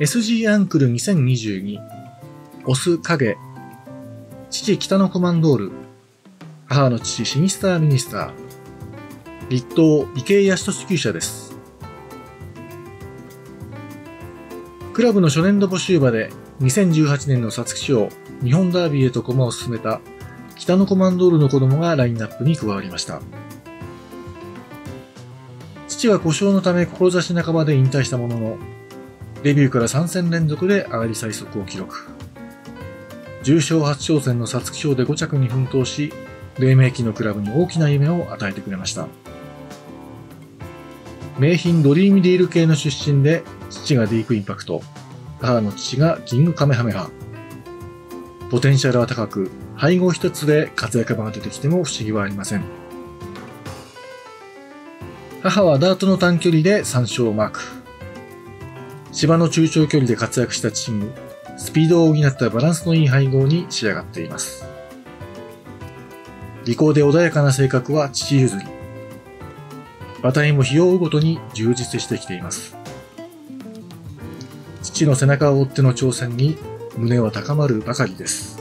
SG アンクル2022オス影父北のコマンドール母の父シニスターミニスター立東理系ヤシト支給者です。クラブの初年度募集場で2018年の皐月賞日本ダービーへと駒を進めた北のコマンドールの子供がラインナップに加わりました。父は故障のため志半ばで引退したもののデビューから3戦連続で上がり最速を記録。重賞初挑戦の皐月賞で5着に奮闘し、黎明期のクラブに大きな夢を与えてくれました。名品ドリームディール系の出身で、父がディープインパクト、母の父がキングカメハメハ。ポテンシャルは高く、配合一つで活躍場が出てきても不思議はありません。母はダートの短距離で3勝をマーク。芝の中長距離で活躍したチーム、スピードを補ったバランスのいい配合に仕上がっています。利口で穏やかな性格は父譲り。馬体も日を追うごとに充実してきています。父の背中を追っての挑戦に胸は高まるばかりです。